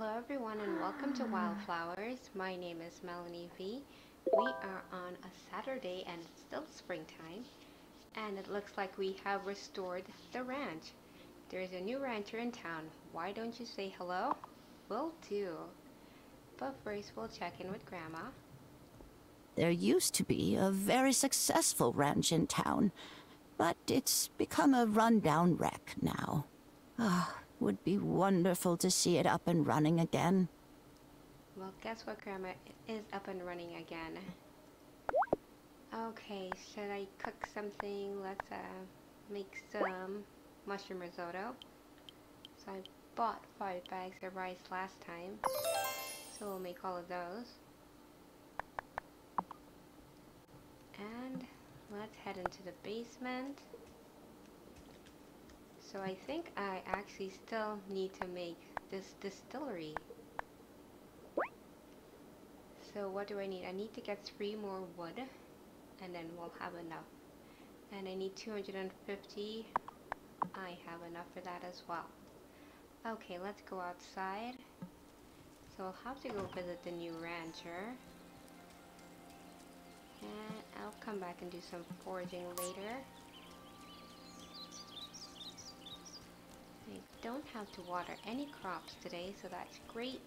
Hello everyone and welcome to Wylde Flowers. My name is Melanie V. We are on a Saturday and it's still springtime and it looks like we have restored the ranch. There's a new rancher in town. Why don't you say hello? Will do. But first we'll check in with Grandma. There used to be a very successful ranch in town, but it's become a rundown wreck now. Ah, would be wonderful to see it up and running again. Well, guess what, Grandma? It is up and running again. Okay, should I cook something? Let's uh, make some mushroom risotto. So I bought five bags of rice last time. So we'll make all of those. And let's head into the basement. So I think I actually still need to make this distillery. So what do I need? I need to get three more wood and then we'll have enough. And I need 250. I have enough for that as well. Okay, let's go outside. So I'll have to go visit the new rancher. And I'll come back and do some foraging later. Don't have to water any crops today, so that's great.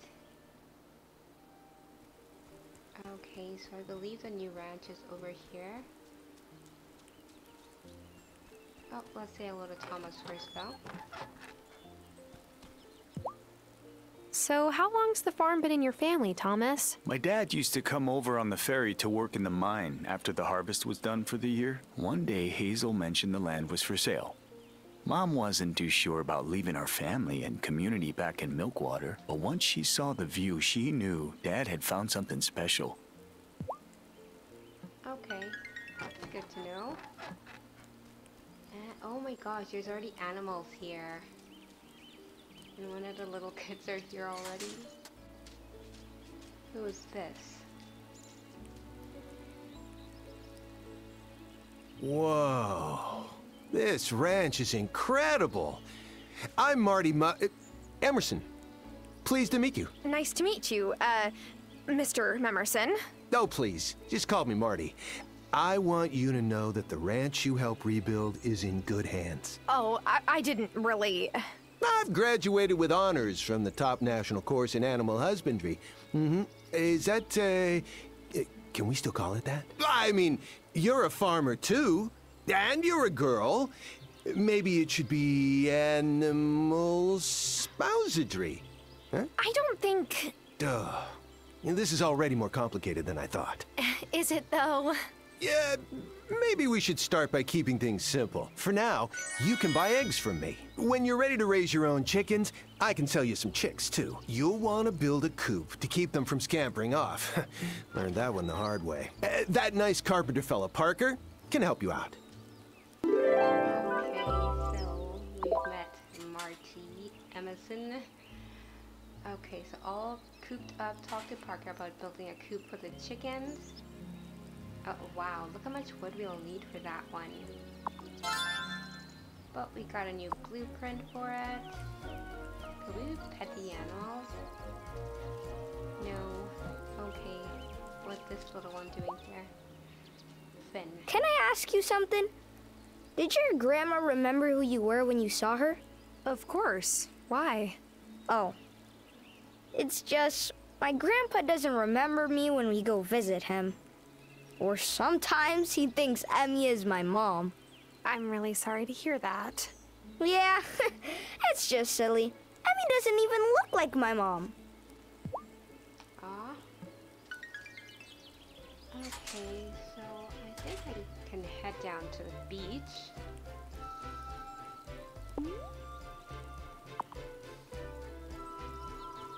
Okay, so I believe the new ranch is over here. Oh, let's say hello to Thomas first though. So, how long's the farm been in your family, Thomas? My dad used to come over on the ferry to work in the mine after the harvest was done for the year. One day, Hazel mentioned the land was for sale. Mom wasn't too sure about leaving our family and community back in Milkwater, but once she saw the view, she knew Dad had found something special. Okay, that's good to know. And, oh my gosh, there's already animals here. And one of the little kids are here already. Who is this? Whoa. This ranch is incredible. I'm Marty Mu- uh, Emerson. Pleased to meet you. Nice to meet you, uh, Mr. Memerson. Oh, please. Just call me Marty. I want you to know that the ranch you help rebuild is in good hands. Oh, I, I didn't really. I've graduated with honors from the top national course in animal husbandry. Mm-hmm. Is that, uh, uh, can we still call it that? I mean, you're a farmer too, and you're a girl. Maybe it should be animal spousadry. Huh? I don't think. Duh. This is already more complicated than I thought. Is it though? Yeah, maybe we should start by keeping things simple. For now, you can buy eggs from me. When you're ready to raise your own chickens, I can sell you some chicks too. You'll want to build a coop to keep them from scampering off. Learned that one the hard way. Uh, that nice carpenter fella, Parker, can help you out. Okay, so we've met Marty Emerson. Okay, so all cooped up. Talk to Parker about building a coop for the chickens. Oh, wow. Look how much wood we'll need for that one. But we got a new blueprint for it. Could we pet the animals? No. Okay. What's this little one doing here? Finn. Can I ask you something? Did your grandma remember who you were when you saw her? Of course. Why? Oh. It's just, my grandpa doesn't remember me when we go visit him. Or sometimes he thinks Emmy is my mom. I'm really sorry to hear that. Yeah, it's just silly. Emmy doesn't even look like my mom. Ah. Okay, head down to the beach.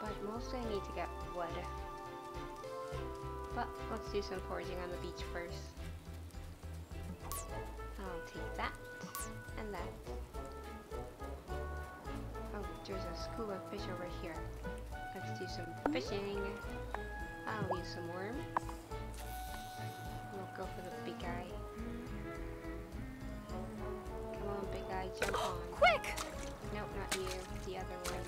But mostly I need to get wood. But let's do some foraging on the beach first. I'll take that and that. Oh, there's a school of fish over here. Let's do some fishing. I'll use some worms. We'll go for the big guy. Come on, big guy, jump on. Quick! Nope, not you. The other one.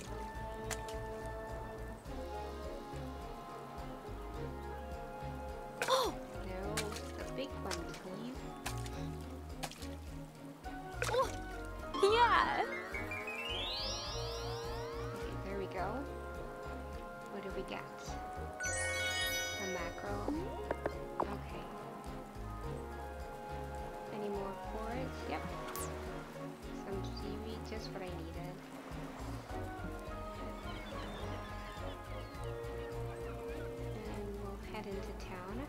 Town.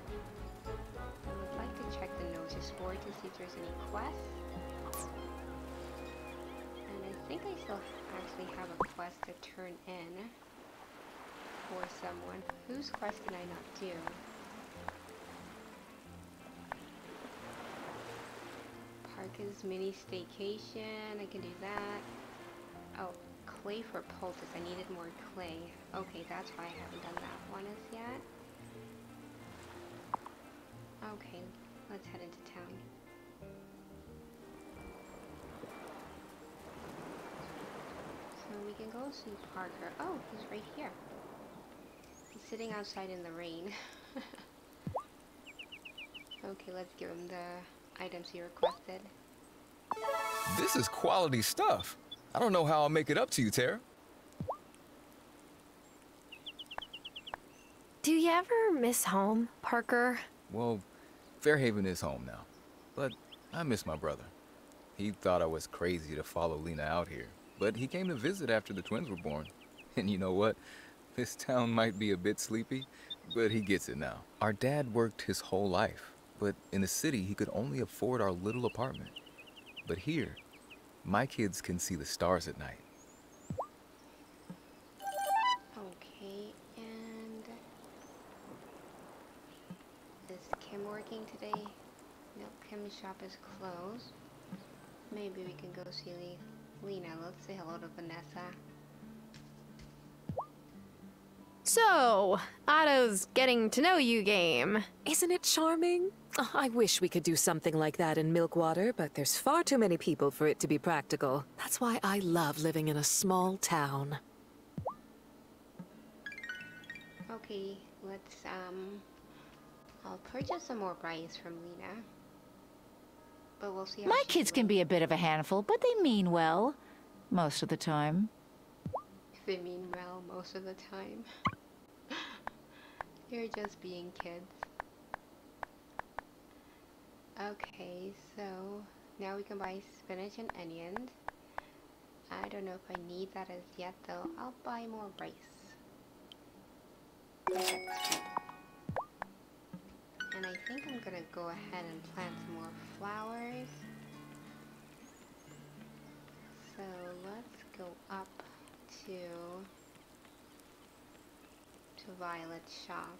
I would like to check the notice board to see if there's any quests. And I think I still actually have a quest to turn in for someone. Whose quest can I not do? Parker's mini staycation. I can do that. Oh, clay for poultice. I needed more clay. Okay, that's why I haven't done that one as yet. Okay, let's head into town. So we can go see Parker. Oh, he's right here. He's sitting outside in the rain. okay, let's give him the items he requested. This is quality stuff. I don't know how I'll make it up to you, Tara. Do you ever miss home, Parker? Well, Fairhaven is home now. But I miss my brother. He thought I was crazy to follow Lena out here. But he came to visit after the twins were born. And you know what? This town might be a bit sleepy, but he gets it now. Our dad worked his whole life, but in the city he could only afford our little apartment. But here, my kids can see the stars at night. Okay, and is Kim working today? No, Kim's shop is closed. Maybe we can go see Le- Lena. Let's say hello to Vanessa. So, Otto's getting to know you game. Isn't it charming? Oh, I wish we could do something like that in Milkwater, but there's far too many people for it to be practical. That's why I love living in a small town. Okay, let's um I'll purchase some more rice from Lena. But we'll see how My kids can be a bit of a handful, but they mean well. Most of the time. They mean well most of the time. You're just being kids. Okay, so now we can buy spinach and onions. I don't know if I need that as yet though. I'll buy more rice. And I think I'm gonna go ahead and plant some more flowers. So let's go up to to Violet's shop.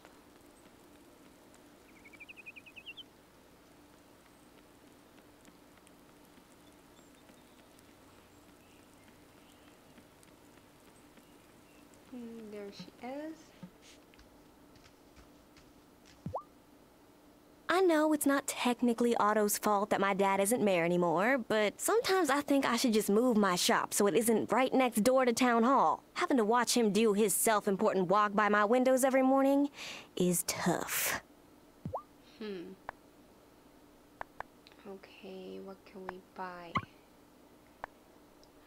Hmm, there she is. I know it's not technically Otto's fault that my dad isn't mayor anymore, but sometimes I think I should just move my shop so it isn't right next door to town hall. Having to watch him do his self important walk by my windows every morning is tough. Hmm. Okay, what can we buy?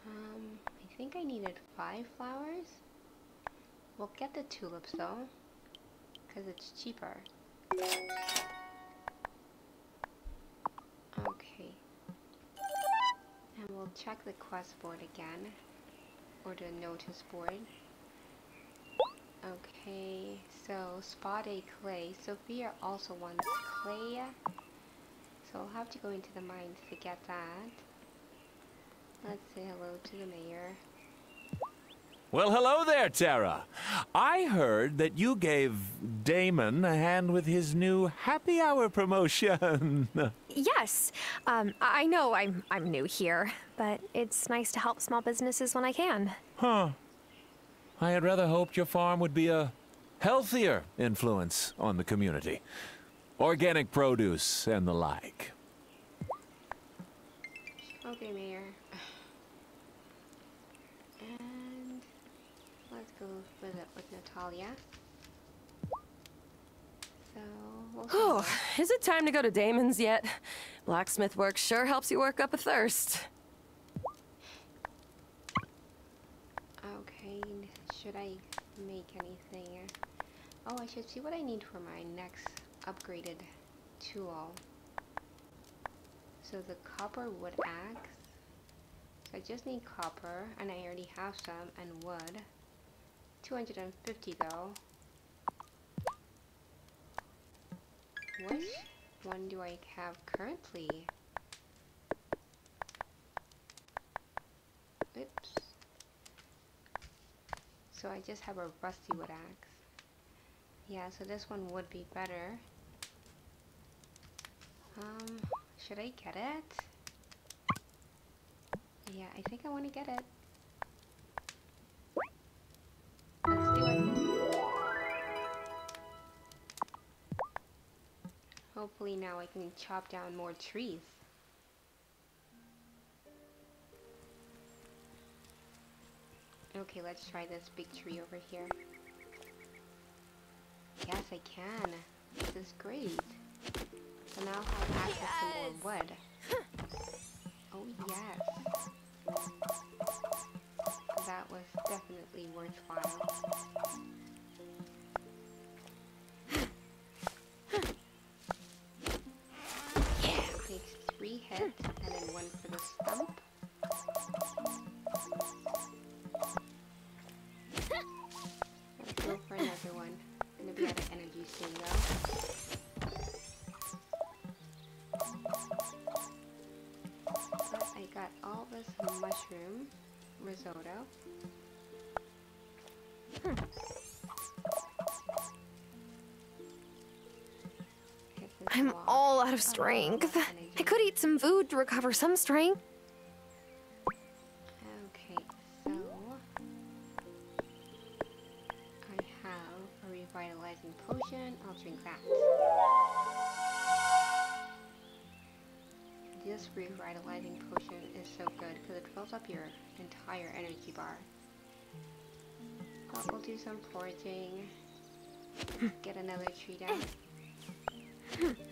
Um, I think I needed five flowers. We'll get the tulips though, because it's cheaper. Okay. And we'll check the quest board again, or the notice board. Okay, so spot a clay. Sophia also wants clay. So I'll have to go into the mines to get that. Let's say hello to the mayor. Well, hello there, Tara. I heard that you gave Damon a hand with his new happy hour promotion. Yes, um, I know I'm I'm new here, but it's nice to help small businesses when I can. huh. I had rather hoped your farm would be a healthier influence on the community. Organic produce and the like. Okay, mayor. And let's go with it with Natalia. So we'll. Oh, is it time to go to Damon's yet? Blacksmith work sure helps you work up a thirst. Okay, should I make anything? Oh, I should see what I need for my next upgraded tool. So the copper wood axe. So I just need copper, and I already have some, and wood. 250 though. Which one do I have currently? Oops. So I just have a rusty wood axe. Yeah, so this one would be better. Um, should I get it? Yeah, I think I want to get it. Hopefully now I can chop down more trees. Okay, let's try this big tree over here. Yes, I can. This is great. So now I'll have access to more wood. Oh, yes. That was definitely worthwhile. One for the stump. Let's go for another one. Gonna be out of energy soon though. But I got all this mushroom risotto. This I'm all out of strength. I could eat some food to recover some strength. Okay, so I have a revitalizing potion. I'll drink that. This revitalizing potion is so good because it fills up your entire energy bar. We'll do some foraging. Get another tree down.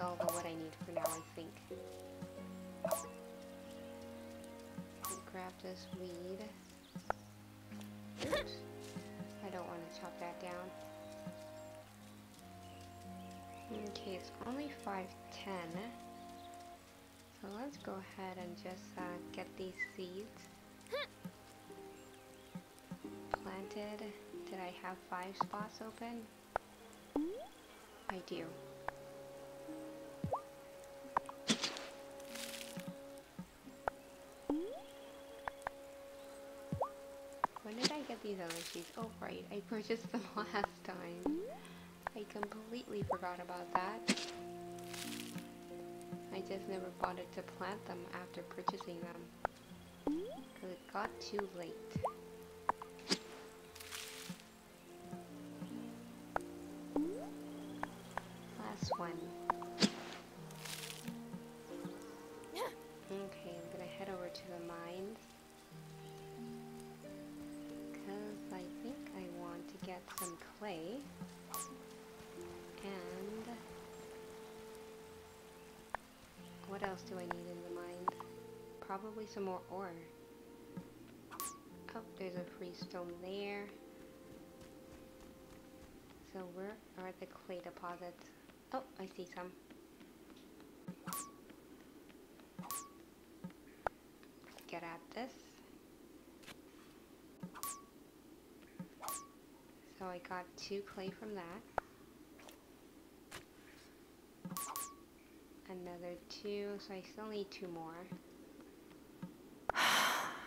all the what I need for now, I think. Grab this weed. Oops. I don't want to chop that down. Okay, it's only 510. So let's go ahead and just uh, get these seeds planted. Did I have five spots open? I do. Seeds? Oh right, I purchased them last time. I completely forgot about that. I just never bothered to plant them after purchasing them. Because it got too late. Clay. And... What else do I need in the mine? Probably some more ore. Oh, there's a free stone there. So where are the clay deposits? Oh, I see some. Get at this. I got two clay from that. Another two, so I still need two more.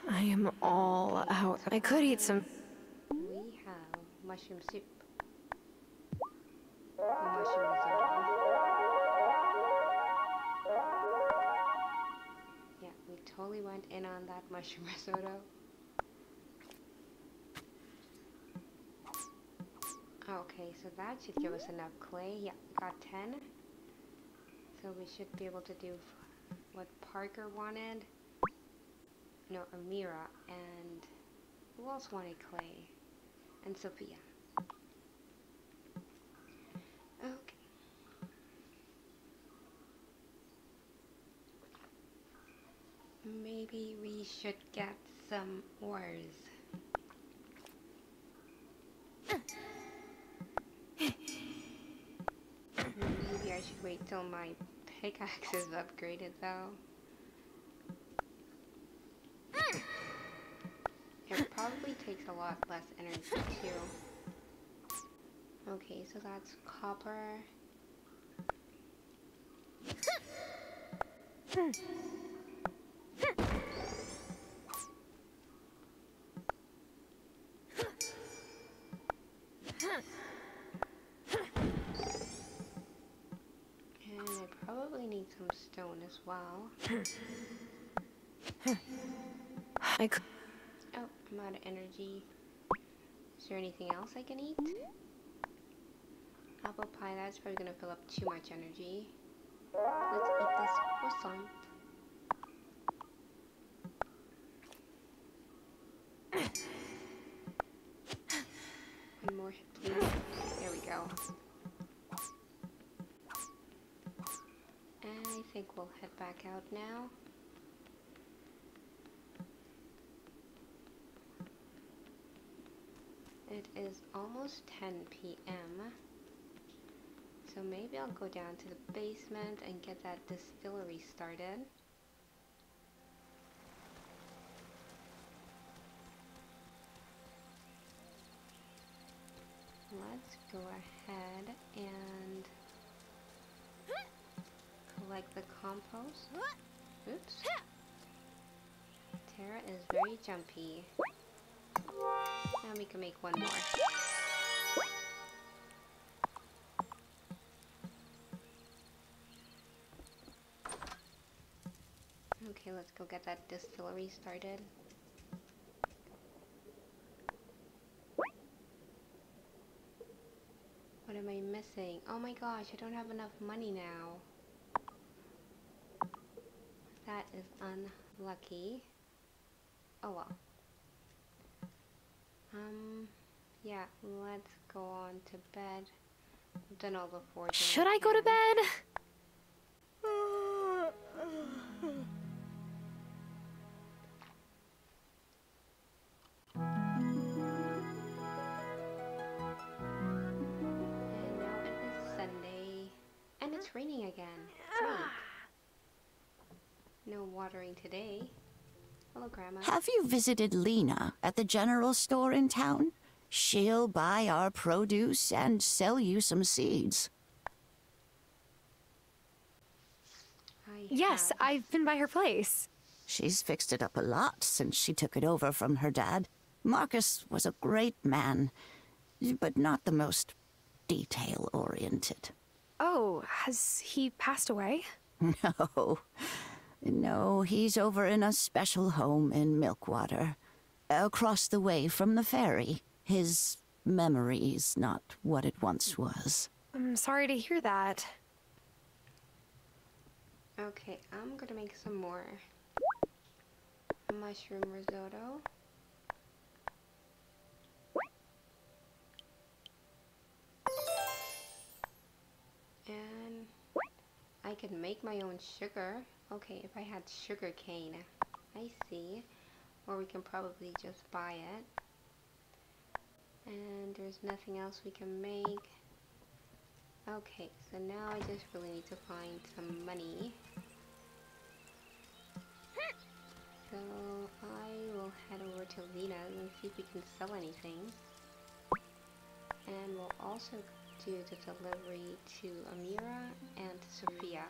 I am all out. I could eat some. We have mushroom soup. Mushroom risotto. Yeah, we totally went in on that mushroom risotto. So that should give us enough clay. Yeah, got 10. So we should be able to do what Parker wanted. No, Amira and who else wanted clay? And Sophia. Okay. Maybe we should get some ores. Maybe I should wait till my pickaxe is upgraded though. It probably takes a lot less energy too. Okay, so that's copper. Need some stone as well. I c- Oh, I'm out of energy. Is there anything else I can eat? Apple pie, that's probably gonna fill up too much energy. Let's eat this croissant. We'll head back out now. It is almost 10 p.m. So maybe I'll go down to the basement and get that distillery started. Let's go ahead and collect the compost. Oops. Tara is very jumpy. Now we can make one more. Okay, let's go get that distillery started. What am I missing? Oh my gosh, I don't have enough money now. That is unlucky. Oh well. Um, yeah, let's go on to bed. I've done all the forging. Should I go to bed? Watering today. Hello, Grandma. Have you visited Lena at the general store in town? She'll buy our produce and sell you some seeds. I Yes, have- I've been by her place. She's fixed it up a lot since she took it over from her dad. Marcus was a great man, but not the most detail oriented. Oh, has he passed away? No. No, he's over in a special home in Milkwater, across the way from the ferry. His memory's not what it once was. I'm sorry to hear that. Okay, I'm gonna make some more mushroom risotto. And I can make my own sugar. Okay, if I had sugar cane, I see. Or we can probably just buy it. And there's nothing else we can make. Okay, so now I just really need to find some money. So I will head over to Lena and see if we can sell anything. And we'll also do the delivery to Amira and Sophia.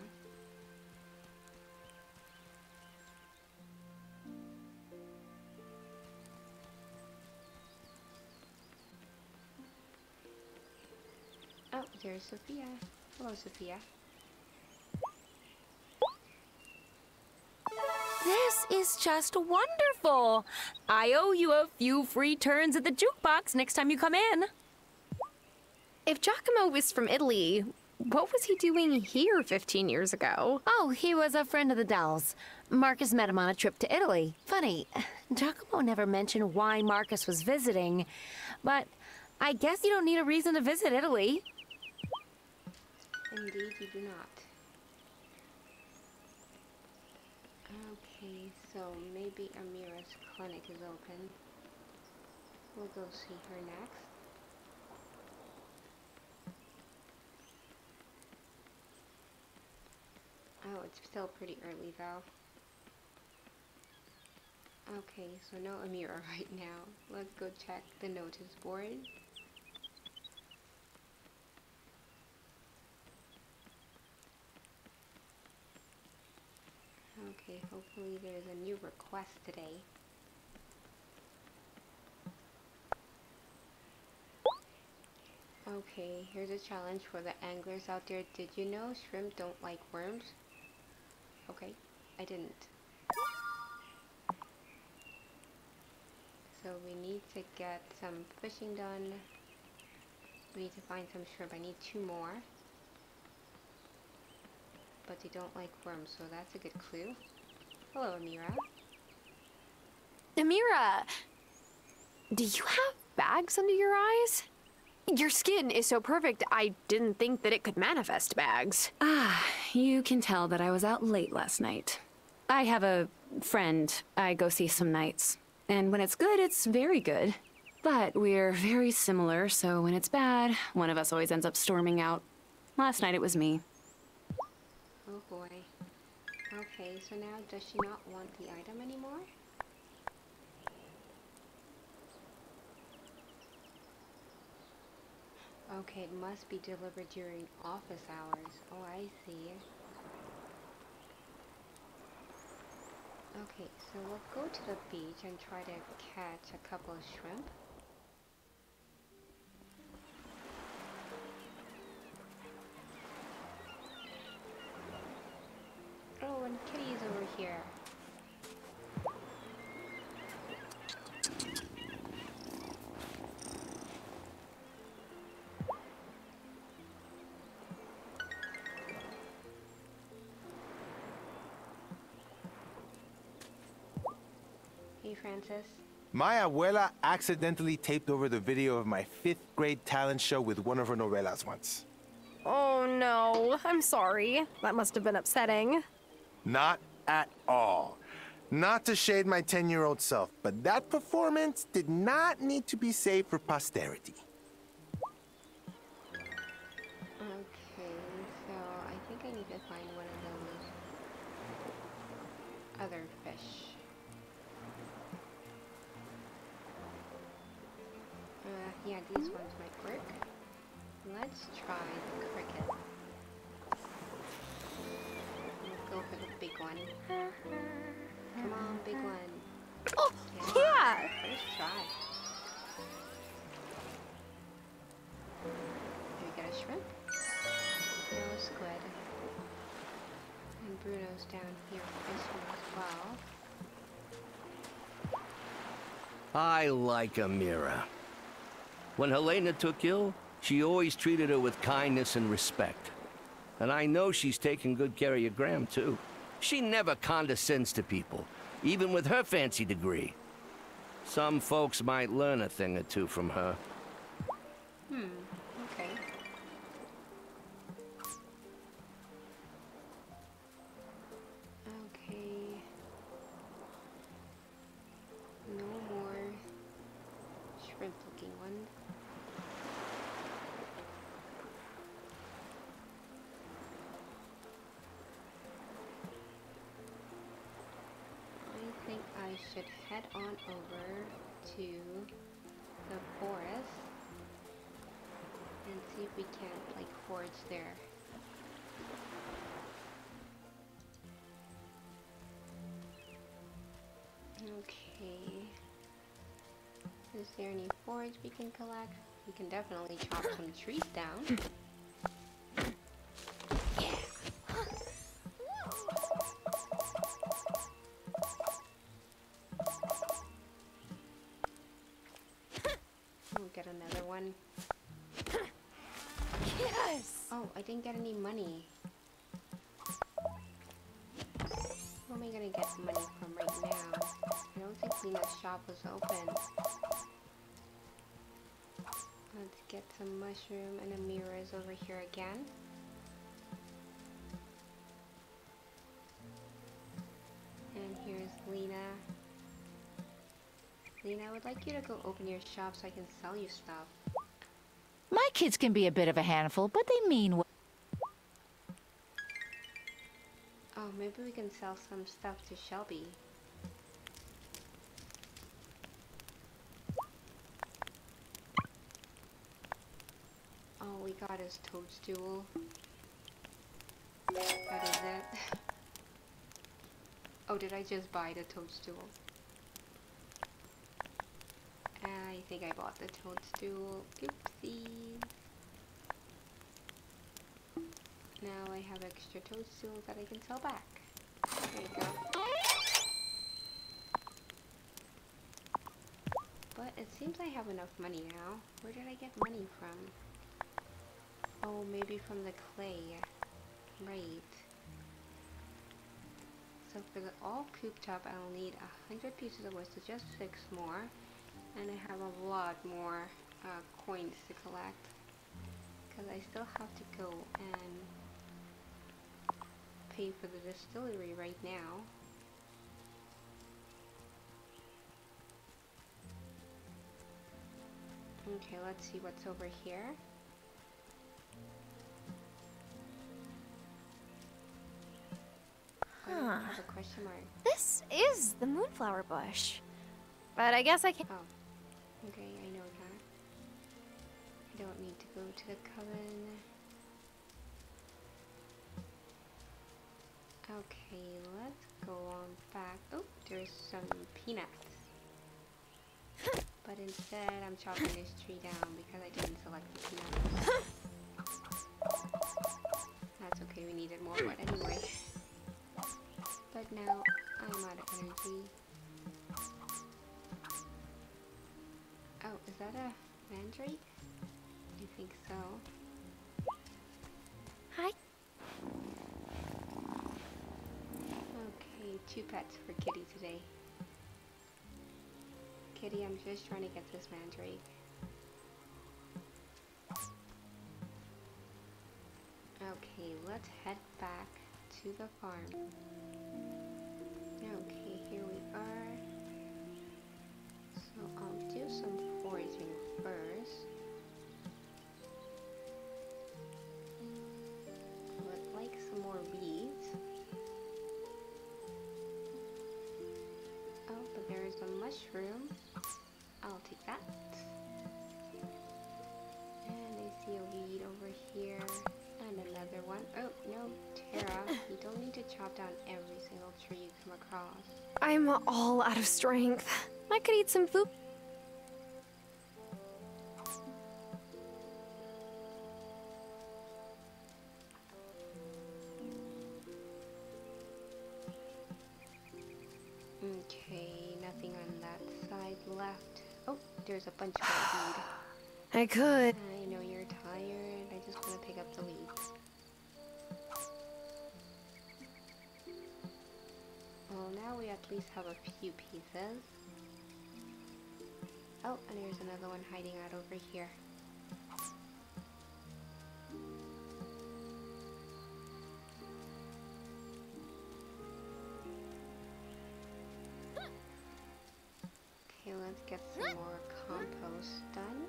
There's Sophia. Hello, Sophia. This is just wonderful. I owe you a few free turns at the jukebox next time you come in. If Giacomo was from Italy, what was he doing here 15 years ago? Oh, he was a friend of the Dells. Marcus met him on a trip to Italy. Funny, Giacomo never mentioned why Marcus was visiting, but I guess you don't need a reason to visit Italy. Indeed, you do not. Okay, so maybe Amira's clinic is open. We'll go see her next. Oh, it's still pretty early though. Okay, so no Amira right now. Let's go check the notice board. Okay, hopefully there's a new request today. Okay, here's a challenge for the anglers out there. Did you know shrimp don't like worms? Okay, I didn't. So we need to get some fishing done. We need to find some shrimp. I need two more. But they don't like worms, so that's a good clue. Hello, Amira. Amira! Do you have bags under your eyes? Your skin is so perfect, I didn't think that it could manifest bags. Ah, you can tell that I was out late last night. I have a friend I go see some nights. And when it's good, it's very good. But we're very similar, so when it's bad, one of us always ends up storming out. Last night it was me. Oh boy. Okay, so now does she not want the item anymore? Okay, it must be delivered during office hours. Oh, I see. Okay, so we'll go to the beach and try to catch a couple of shrimp. And Kitty's over here. Hey, Francis. My abuela accidentally taped over the video of my fifth grade talent show with one of her novelas once. Oh no, I'm sorry. That must have been upsetting. Not at all. Not to shade my 10 year old self, but that performance did not need to be saved for posterity. Try. We a shrimp? No squid. And Bruno's down here fishing as well. I like Amira. When Helena took ill, she always treated her with kindness and respect. And I know she's taking good care of your Graham, too. She never condescends to people, even with her fancy degree. Some folks might learn a thing or two from her. I should head on over to the forest and see if we can't like forage there. Okay. Is there any forage we can collect? We can definitely chop some trees down. Get any money. Where am I gonna get money from right now? I don't think Lena's shop was open. Let's get some mushroom and Amira's over here again. And here's Lena. Lena, I would like you to go open your shop so I can sell you stuff. My kids can be a bit of a handful, but they mean well. Maybe we can sell some stuff to Shelby. All we got is toadstool. That is it. oh, did I just buy the toadstool? I think I bought the toadstool. Oopsies. Now I have extra toadstools that I can sell back. There you go. But it seems I have enough money now. Where did I get money from? Oh, maybe from the clay. Right. So for the all cooped up, I'll need a hundred pieces of wood, so just six more. And I have a lot more uh, coins to collect. Because I still have to go and pay for the distillery right now. Okay, let's see what's over here. Huh. a question mark. This is the moonflower bush. But I guess I can. Oh, okay, I know that. I don't need to go to the coven. Okay, let's go on back. Oh, there's some peanuts. But instead, I'm chopping this tree down because I didn't select the peanuts. That's okay, we needed more wood anyway. But now, I'm out of energy. Oh, is that a mandrake? I think so. Two pets for Kitty today. Kitty, I'm just trying to get this mandrake. Okay, let's head back to the farm. Okay, here we are. Mushroom. I'll take that. And I see a weed over here. And another one. Oh, no, Tara, you don't need to chop down every single tree you come across. I'm all out of strength. I could eat some food. There's a bunch more weed. I could. I know you're tired. I just want to pick up the weeds. Well, now we at least have a few pieces. Oh, and there's another one hiding out over here. Okay, let's get some more compost done.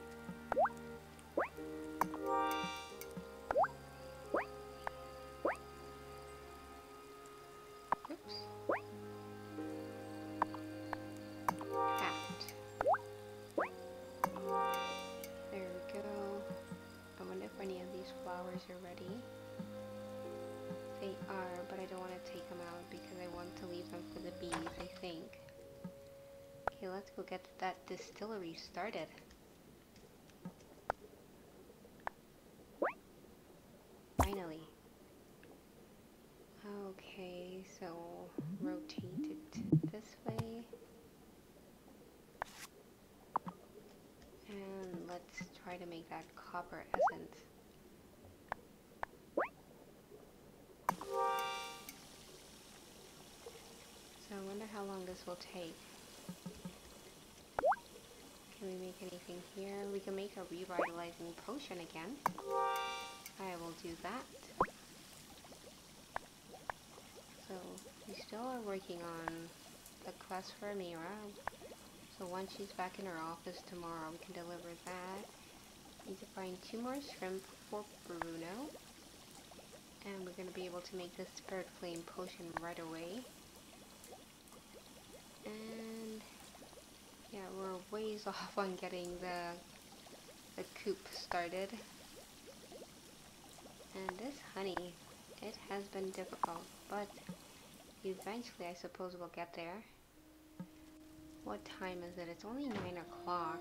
Oops. There we go. I wonder if any of these flowers are ready. Let's go get that distillery started. Finally. Okay, so rotate it this way. And let's try to make that copper essence. So I wonder how long this will take. Can we make anything here? We can make a revitalizing potion again. I will do that. So, we still are working on the quest for Amira. So once she's back in her office tomorrow, we can deliver that. Need to find two more shrimp for Bruno. And we're going to be able to make the Spirit Flame potion right away. And yeah, ways off on getting the the coop started. And this honey, it has been difficult, but eventually I suppose we'll get there. What time is it? It's only 9 o'clock.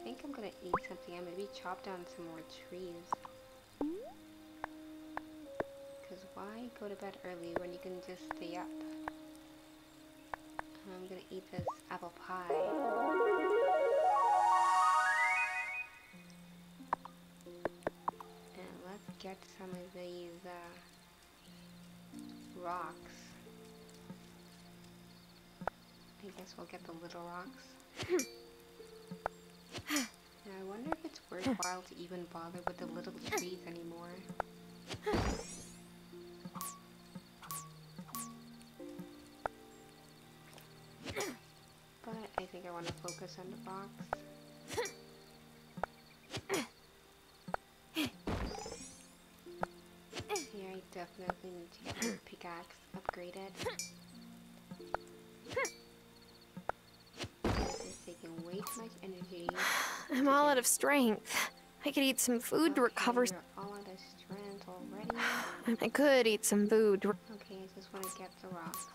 I think I'm gonna eat something and maybe chop down some more trees. Because why go to bed early when you can just stay up? Eat this apple pie. And let's get some of these uh, rocks. I guess we'll get the little rocks. now I wonder if it's worthwhile to even bother with the little trees anymore. think I want to focus on the box. Here I definitely need to get my pickaxe upgraded. This is taking way too much energy. I'm all out of strength. I could eat some food to recover. You're all out of strength already. I could eat some food. Okay, I just want to get the rocks.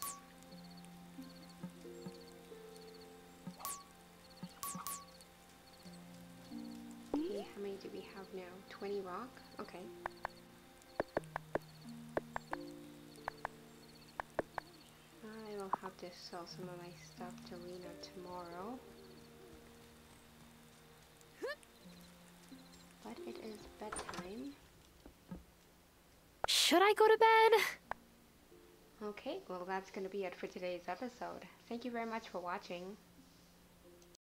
Now? 20 rock? Okay. I will have to sell some of my stuff to Lena tomorrow. But it is bedtime. Should I go to bed? Okay, well that's going to be it for today's episode. Thank you very much for watching.